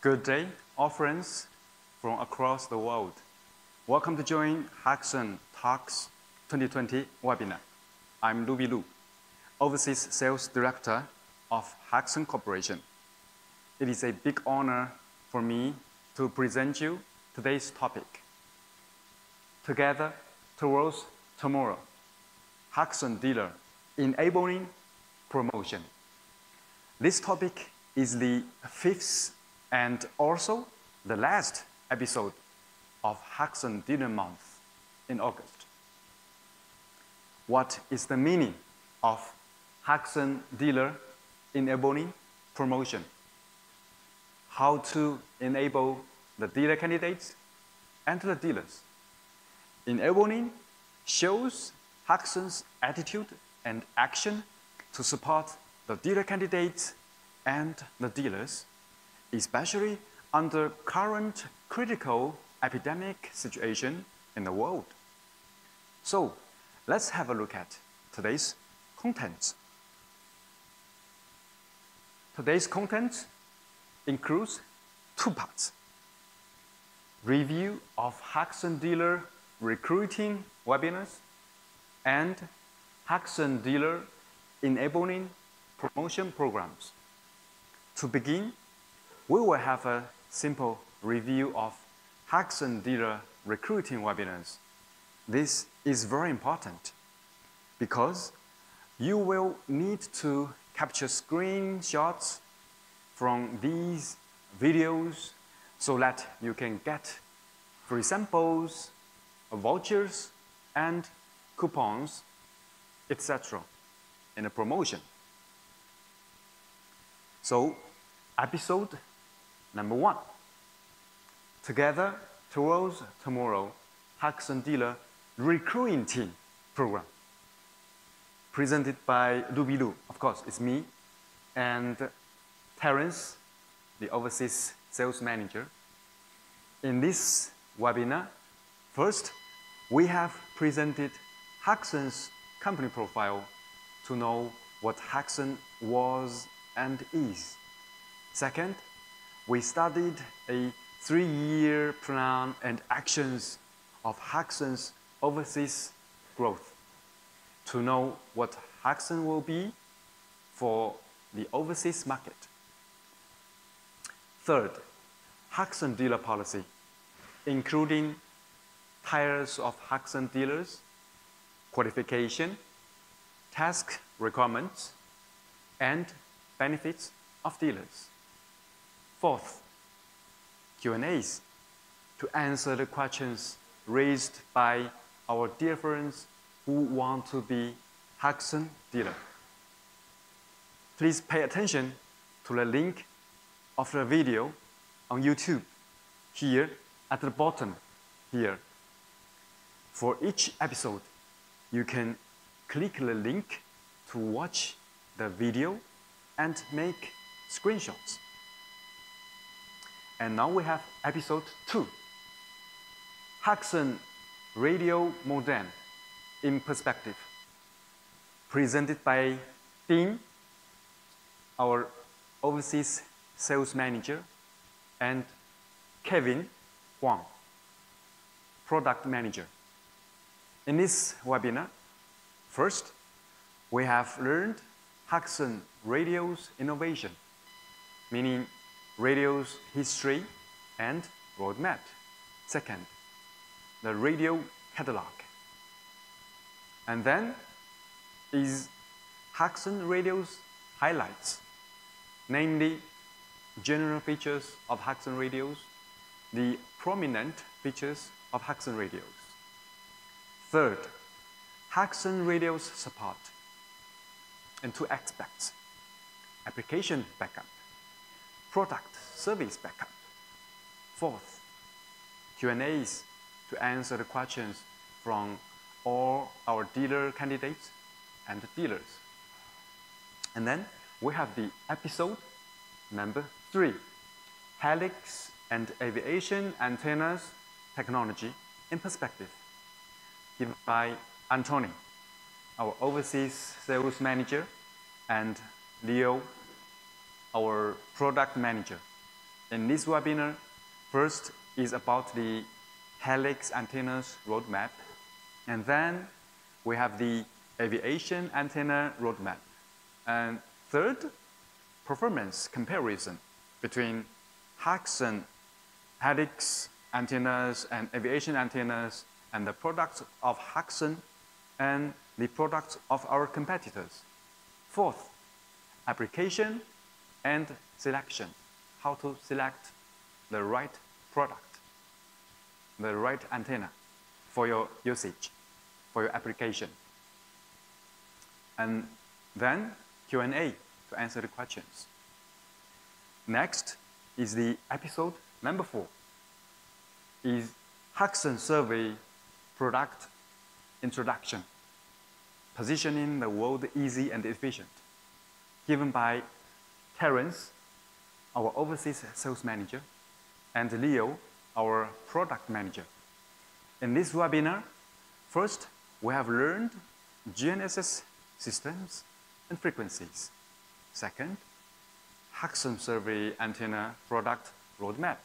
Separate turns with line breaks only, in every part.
Good day, all friends from across the world. Welcome to join Harxon Talks 2020 webinar. I'm Lu Lu, Overseas Sales Director of Harxon Corporation. It is a big honor for me to present you today's topic. Together towards tomorrow, Harxon Dealer Enabling Promotion. This topic is the fifth and also the last episode of Harxon Dealer Month in August. What is the meaning of Harxon Dealer Enabling Promotion? How to enable the dealer candidates and the dealers. Enabling shows Harxon's attitude and action to support the dealer candidates and the dealers, especially under current critical epidemic situation in the world. So let's have a look at today's contents. Today's content includes two parts. Review of Harxon dealer recruiting webinars and Harxon dealer enabling promotion programs. To begin, we will have a simple review of Harxon dealer recruiting webinars. This is very important because you will need to capture screenshots from these videos so that you can get free samples, vouchers, and coupons, etc. in a promotion. So, episode number one. Together towards tomorrow, Harxon Dealer Recruiting Team Program. Presented by Lu of course, it's me, and Terence, the overseas sales manager. In this webinar, first, we have presented Harxon's company profile to know what Harxon was and is. Second, we studied a three-year plan and actions of Harxon's overseas growth to know what Harxon will be for the overseas market. Third, Harxon dealer policy, including tires of Harxon dealers, qualification, task requirements, and benefits of dealers. Fourth, Q&As to answer the questions raised by our dear friends who want to be Harxon dealer. Please pay attention to the link of the video on YouTube here at the bottom here. For each episode, you can click the link to watch the video and make screenshots. And now we have episode two. Harxon Radio Modem in Perspective. Presented by Dean, our overseas sales manager, and Kevin Huang, product manager. In this webinar, first, we have learned Harxon Radio's innovation, meaning radio's history and roadmap. Second, the radio catalog. And then is Harxon Radio's highlights, namely general features of Harxon radios, the prominent features of Harxon radios. Third, Harxon radio's support and two aspects, application backup, product service backup. Fourth, Q&As to answer the questions from all our dealer candidates and dealers. And then we have the episode number three, Helix and Aviation Antennas Technology in Perspective, given by Antony our overseas sales manager, and Leo, our product manager. In this webinar, first is about the helix antennas roadmap, and then we have the aviation antenna roadmap. And third, performance comparison between Harxon helix antennas and aviation antennas and the products of Harxon and the products of our competitors. Fourth, application and selection, how to select the right product, the right antenna for your usage, for your application. And then Q&A to answer the questions. Next is the episode number four, is Harxon survey product introduction, positioning the world easy and efficient, given by Terence, our overseas sales manager, and Leo, our product manager. In this webinar, first, we have learned GNSS systems and frequencies. Second, Harxon survey antenna product roadmap.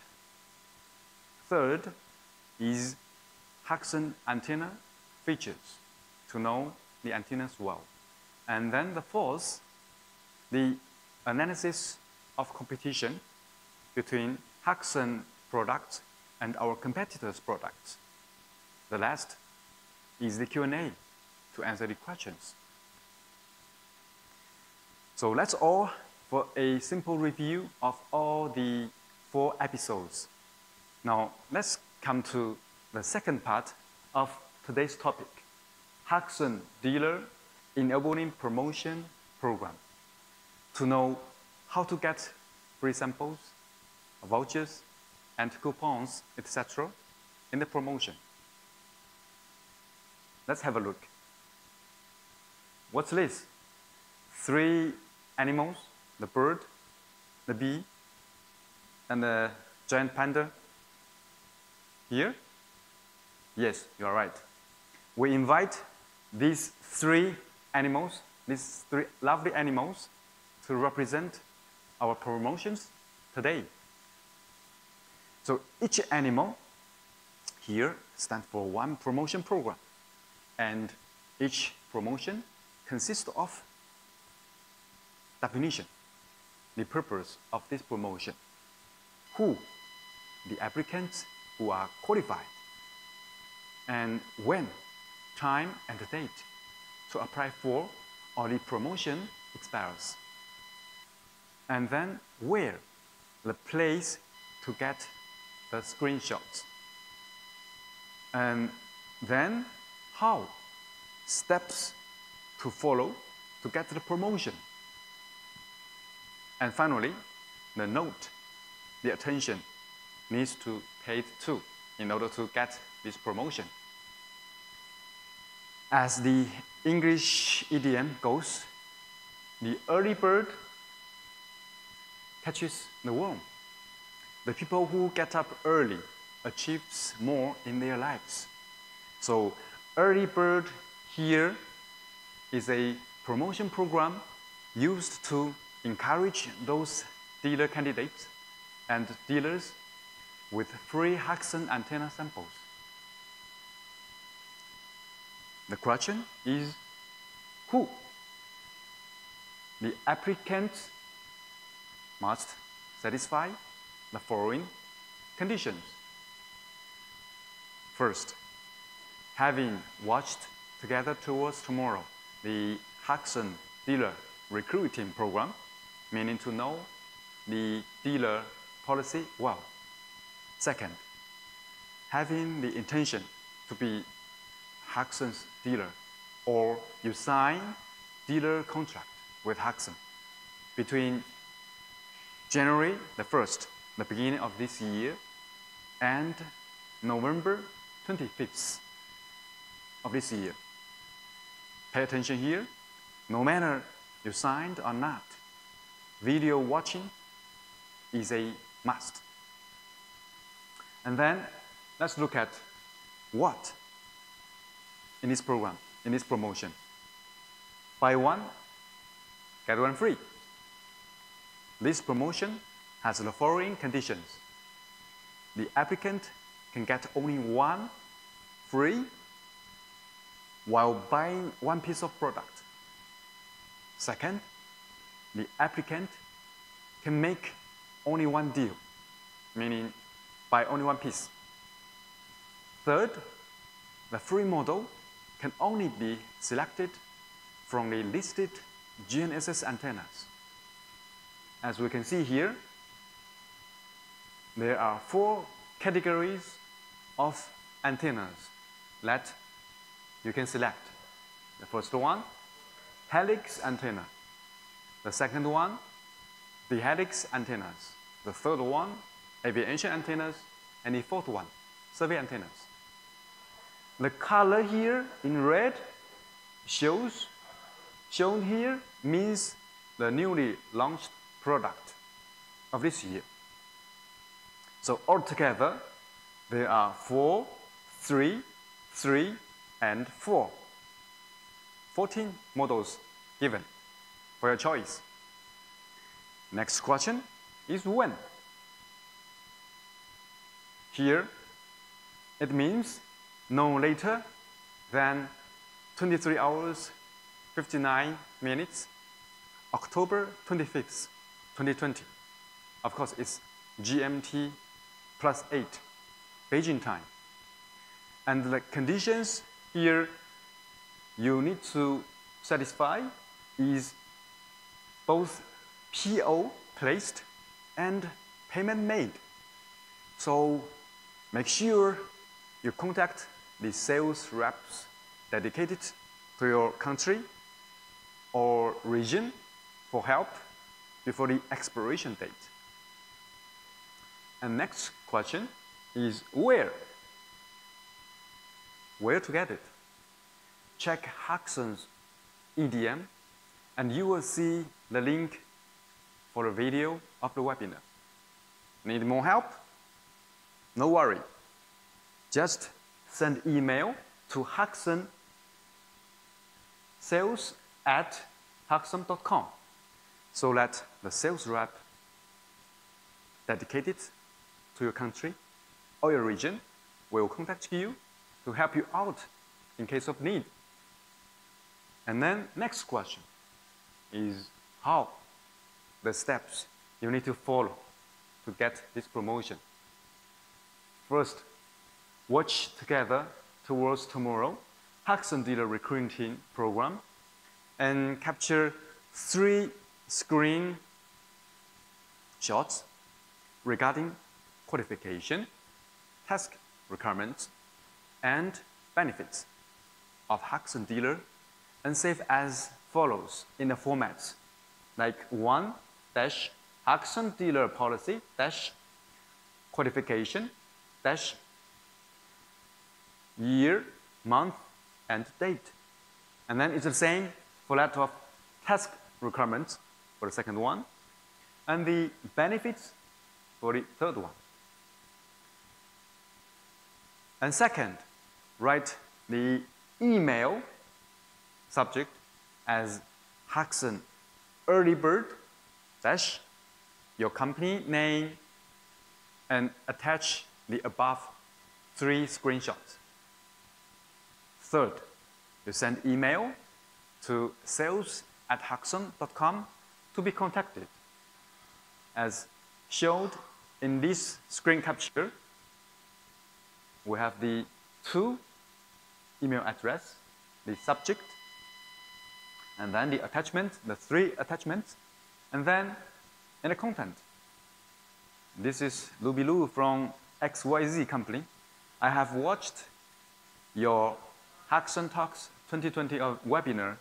Third is Harxon antenna features to know the antennas well. And then the fourth, the analysis of competition between Harxon products and our competitors' products. The last is the Q&A to answer the questions. So let's all for a simple review of all the four episodes. Now let's come to the second part of today's topic, Harxon Dealer Enabling Promotion Program. To know how to get free samples, vouchers, and coupons, etc. in the promotion. Let's have a look. What's this? Three animals, the bird, the bee, and the giant panda. Here? Yes, you are right. We invite these three animals, these three lovely animals, to represent our promotions today. So each animal here stands for one promotion program. And each promotion consists of definition, the purpose of this promotion, who, the applicants who are qualified, and when, time and date to apply for or the promotion expires. And then where, the place to get the screenshots. And then how, steps to follow to get the promotion. And finally, the note, the attention needs to paid to in order to get this promotion. As the English idiom goes, the early bird catches the worm. The people who get up early achieves more in their lives. So early bird here is a promotion program used to encourage those dealer candidates and dealers with free Harxon antenna samples. The question is who? The applicant must satisfy the following conditions. First, having watched Together Towards Tomorrow, the Harxon dealer recruiting program, meaning to know the dealer policy well. Second, having the intention to be Harxon's dealer or you sign dealer contract with Harxon between January the 1st, the beginning of this year, and November 25th of this year. Pay attention here. No matter you signed or not, video watching is a must. And then let's look at what in this program, in this promotion. Buy one, get one free. This promotion has the following conditions. The applicant can get only one free while buying one piece of product. Second, the applicant can make only one deal, meaning buy only one piece. Third, the free model can only be selected from the listed GNSS antennas. As we can see here, there are four categories of antennas that you can select. The first one, helix antenna. The second one, the helix antennas. The third one, aviation antennas. And the fourth one, survey antennas. The color here in red shows, shown here means the newly launched product of this year. So altogether, there are four, three, three, and four. 14 models given for your choice. Next question is when. Here, it means no later than 23 hours, 59 minutes, October 25th, 2020. Of course, it's GMT plus 8, Beijing time. And the conditions here you need to satisfy is both PO placed and payment made. So make sure you contact the sales reps dedicated to your country or region for help before the expiration date. And next question is where? Where to get it? Check Harxon's EDM and you will see the link for the video of the webinar. Need more help? No worry. Just send email to Harxon sales at harxon.com so that the sales rep dedicated to your country or your region will contact you to help you out in case of need. And then next question is how the steps you need to follow to get this promotion. First, watch together towards tomorrow Harxon Dealer Recruiting Program and capture three screen shots regarding qualification, task requirements, and benefits of Harxon Dealer and save as follows in the formats like 1 dash Harxon Dealer Policy dash qualification dash year, month, and date. And then it's the same for that of task requirements for the second one, and the benefits for the third one. And second, write the email subject as Harxon early bird dash your company name and attach the above three screenshots. Third, you send email to sales at harxon.com to be contacted. As showed in this screen capture, we have the two email address, the subject, and then the attachment, the three attachments, and then in the content. This is Luby Lu from XYZ company. I have watched your Harxon Talks 2020 uh, webinar.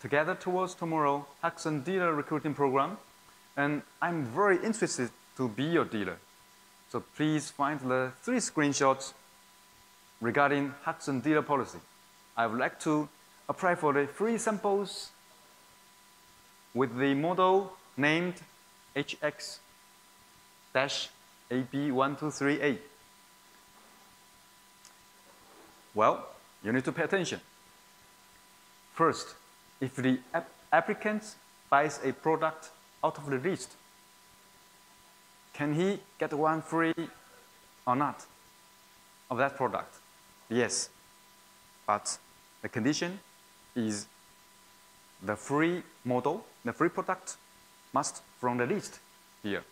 Together towards tomorrow, Harxon dealer recruiting program, and I'm very interested to be your dealer. So please find the three screenshots regarding Harxon dealer policy. I would like to apply for the free samples with the model named HX-AB1238. Well, you need to pay attention. First, if the applicant buys a product out of the list, can he get one free or not of that product? Yes, but the condition is the free model, the free product must from the list here.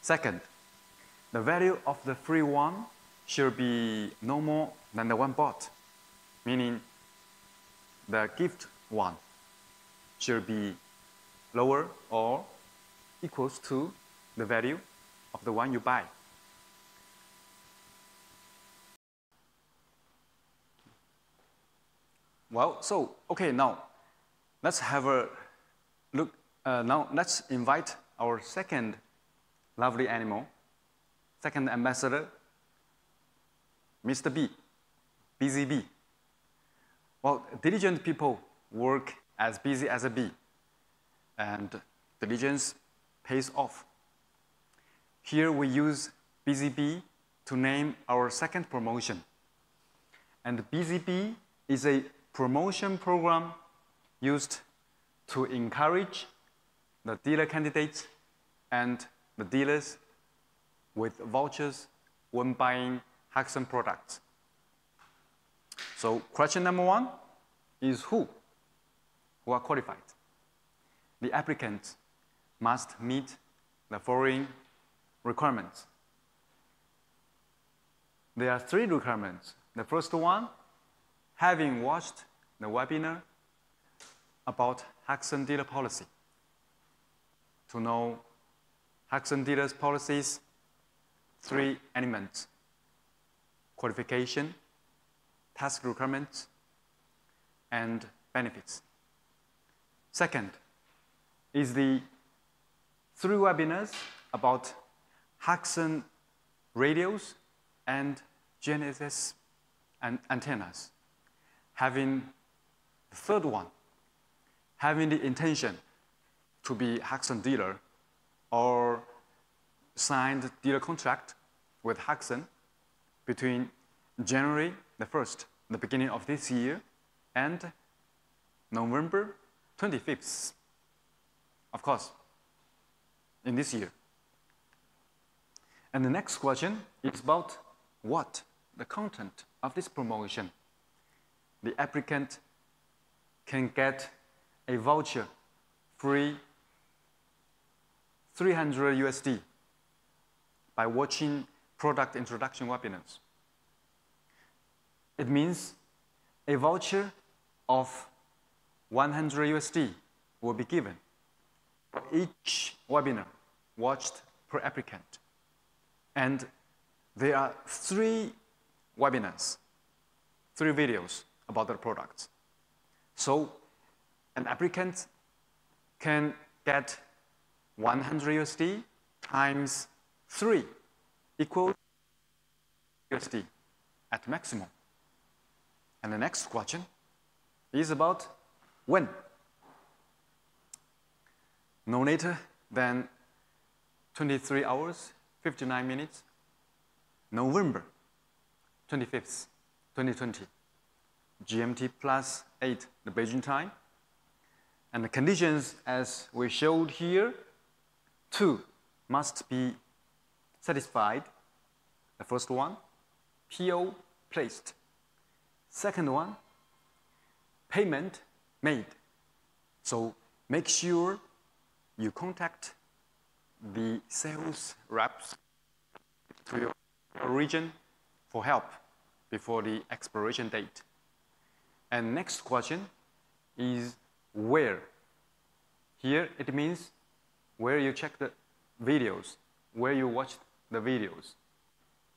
Second, the value of the free one should be no more than the one bought, meaning the gift one should be lower or equals to the value of the one you buy. Well, so, okay, now let's have a look. Uh, now let's invite our second lovely animal, second ambassador, Mr. B, bee. Well, diligent people work as busy as a bee, and diligence pays off. Here we use busy bee to name our second promotion. And busy bee is a promotion program used to encourage the dealer candidates and the dealers with vouchers when buying Harxon products. So question number one is who? Who are qualified? The applicant must meet the following requirements. There are three requirements. The first one having watched the webinar about Harxon dealer policy. To know Harxon dealers policies, three elements, qualification, task requirements, and benefits. Second is the three webinars about Harxon radios and GNSS and antennas. Having the third one, having the intention to be Harxon dealer or signed dealer contract with Harxon between January the 1st, the beginning of this year, and November 25th. Of course, in this year. And the next question is about what? The content of this promotion the applicant can get a voucher free 300 USD by watching product introduction webinars. It means a voucher of 100 USD will be given for each webinar watched per applicant. And there are three webinars, three videos about their products. So an applicant can get 100 USD times 3 equals USD at maximum. And the next question is about when. No later than 23 hours, 59 minutes, November 25th, 2020. GMT plus 8, the Beijing time. And the conditions as we showed here, two must be satisfied. The first one, PO placed. Second one, payment made. So make sure you contact the sales reps to your region for help before the expiration date. And next question is where. Here it means where you check the videos, where you watch the videos.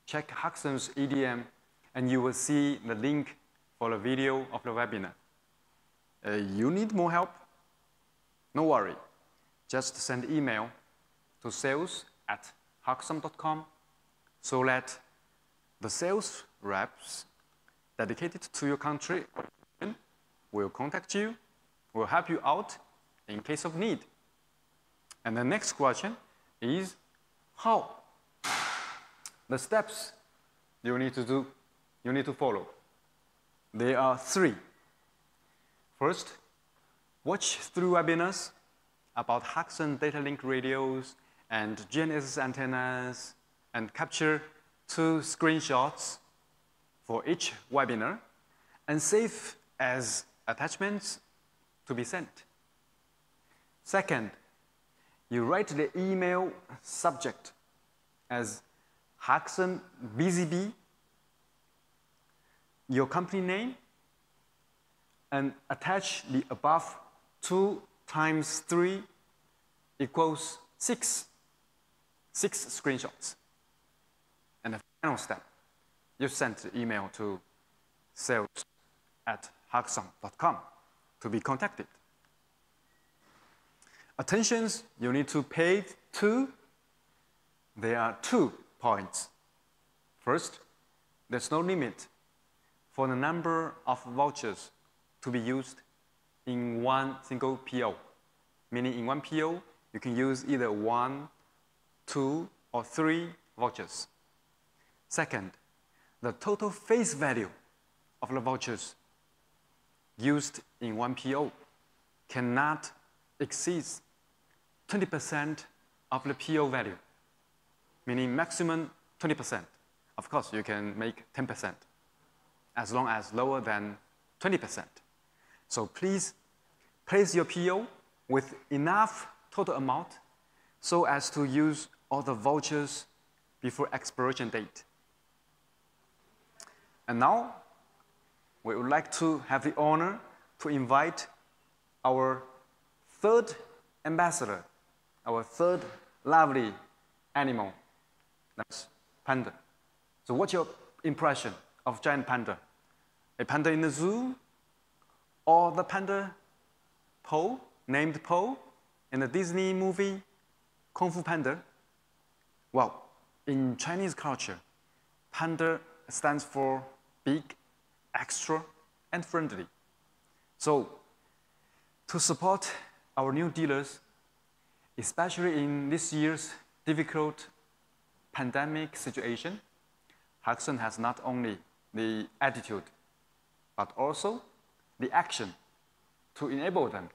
Check Harxon's EDM and you will see the link for the video of the webinar. Uh, you need more help? No worry. Just send email to sales at harxon.com so that the sales reps dedicated to your country will contact you, will help you out in case of need. And the next question is how? The steps you need to do, you need to follow. There are three. First, watch through webinars about Harxon data link radios and GNSS antennas and capture two screenshots for each webinar and save as attachments to be sent. Second, you write the email subject as Harxon BZB, your company name, and attach the above 2 times 3 equals 6, 6 screenshots. And the final step, you send the email to sales at harxon.com to be contacted. Attentions you need to pay to, there are two points. First, there's no limit for the number of vouchers to be used in one single PO. Meaning in one PO, you can use either one, two, or three vouchers. Second, the total face value of the vouchers used in one PO cannot exceed 20% of the PO value, meaning maximum 20%. Of course, you can make 10%, as long as lower than 20%. So please place your PO with enough total amount so as to use all the vouchers before expiration date. And now, we would like to have the honor to invite our third ambassador, our third lovely animal, that's panda. So what's your impression of giant panda? A panda in the zoo or the panda Po, named Po, in the Disney movie Kung Fu Panda? Well, in Chinese culture, panda stands for big, extra, and friendly. So, to support our new dealers, especially in this year's difficult pandemic situation, Harxon has not only the attitude, but also the action to enable them.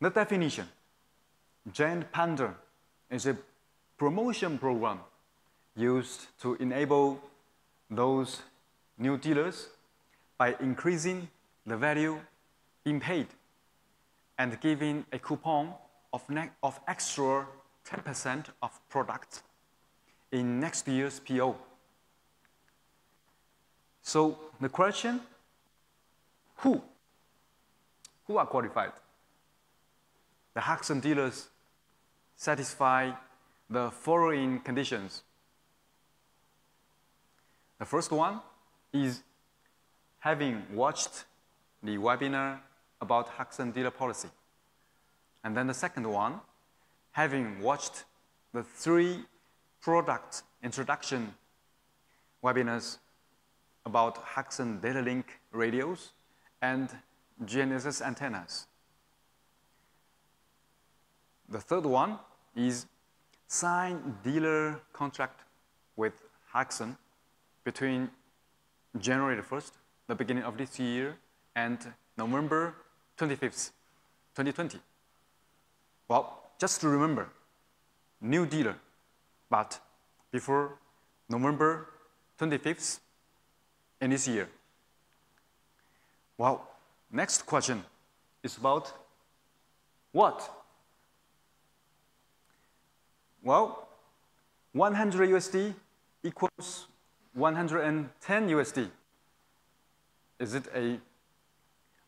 The definition, Giant Panda is a promotion program used to enable those new dealers by increasing the value being paid and giving a coupon of, of extra 10% of products in next year's PO. So the question, who? Who are qualified? The Harxon dealers satisfy the following conditions. The first one is having watched the webinar about Harxon dealer policy. And then the second one, having watched the three product introduction webinars about Harxon data link radios and GNSS antennas. The third one is sign dealer contract with Harxon between January the 1st, the beginning of this year, and November 25th, 2020. Well, just to remember, new dealer, but before November 25th in this year. Well, next question is about what? Well, 100 USD equals 110 USD. Is it a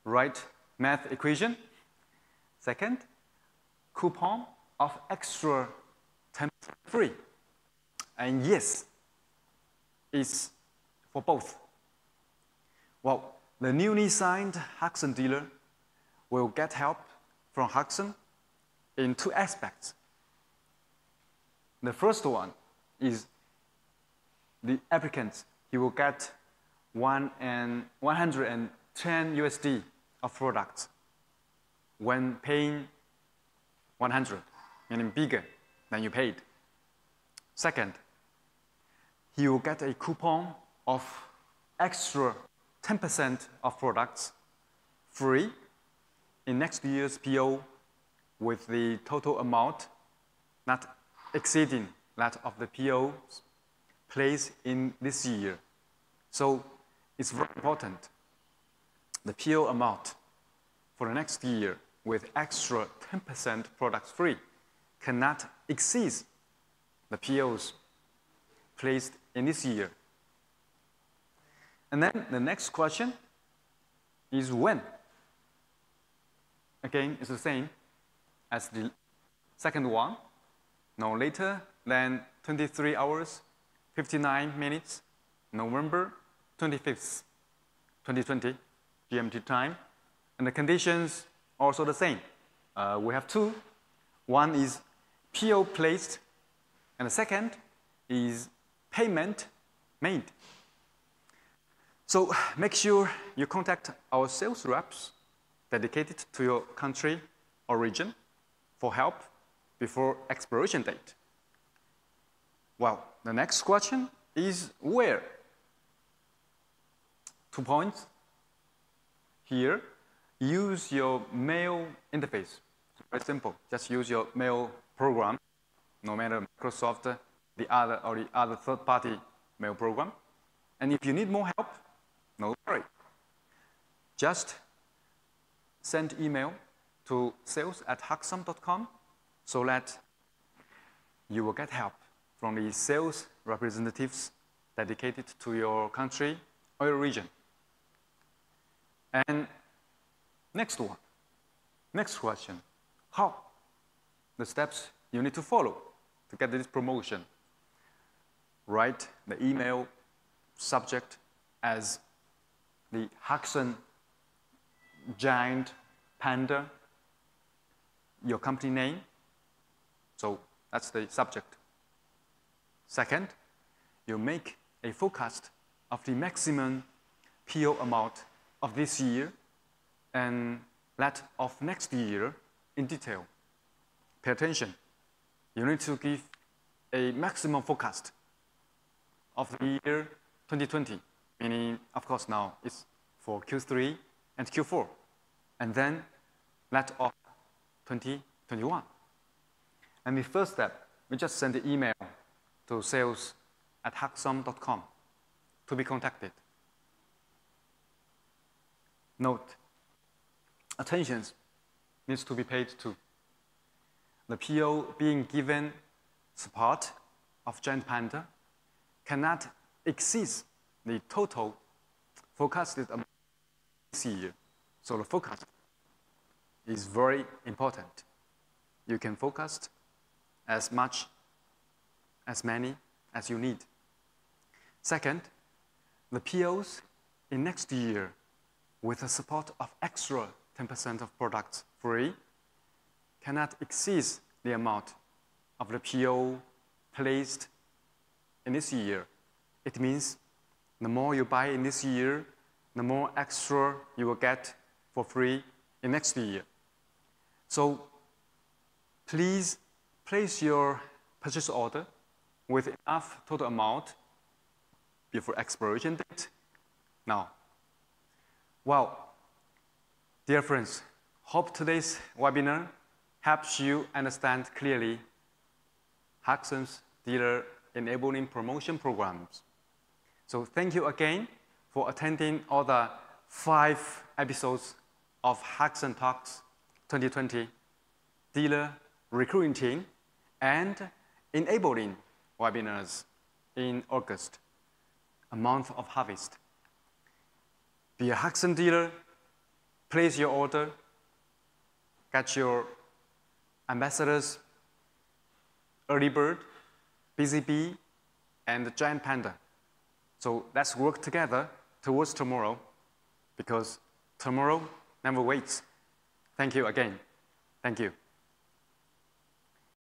right math equation? Second, coupon of extra 10% free. And yes, it's for both. Well, the newly signed Harxon dealer will get help from Harxon in two aspects. The first one is the applicant, he will get one and 110 USD of products when paying 100, meaning bigger than you paid. Second, he will get a coupon of extra 10% of products free in next year's PO with the total amount not exceeding that of the POs placed in this year. So it's very important. The PO amount for the next year with extra 10% products free cannot exceed the POs placed in this year. And then the next question is when? Again, it's the same as the second one, no later than 23 hours, 59 minutes, November 25th, 2020, GMT time. And the conditions also the same. Uh, we have two. One is PO placed, and the second is payment made. So make sure you contact our sales reps dedicated to your country or region for help before expiration date. Well, the next question is where? Two points. Here, use your mail interface. It's very simple. Just use your mail program, no matter Microsoft, the other or the other third-party mail program. And if you need more help, no worry. Just send email to sales at harxon.com so that you will get help from the sales representatives dedicated to your country or your region. And next one, next question, how? The steps you need to follow to get this promotion. Write the email subject as the Harxon giant panda, your company name. So that's the subject. Second, you make a forecast of the maximum PO amount of this year and that of next year in detail. Pay attention. You need to give a maximum forecast of the year 2020, meaning, of course, now it's for Q3 and Q4, and then that of 2021. And the first step, we just send the email to sales at harxon.com to be contacted. Note, attention needs to be paid to the PO being given support of Giant Panda cannot exceed the total forecasted this year. So the forecast is very important. You can forecast as much, as many as you need. Second, the POs in next year with the support of extra 10% of products free cannot exceed the amount of the PO placed in this year. It means the more you buy in this year, the more extra you will get for free in next year. So please place your purchase order with enough total amount before expiration date. Now, well, dear friends, hope today's webinar helps you understand clearly Harxon's dealer enabling promotion programs. So thank you again for attending all the five episodes of Harxon Talks 2020 dealer recruiting team and enabling webinars in August, a month of harvest. Be a Harxon dealer, place your order, get your ambassadors, early bird, busy bee, and giant panda. So let's work together towards tomorrow because tomorrow never waits. Thank you again. Thank you.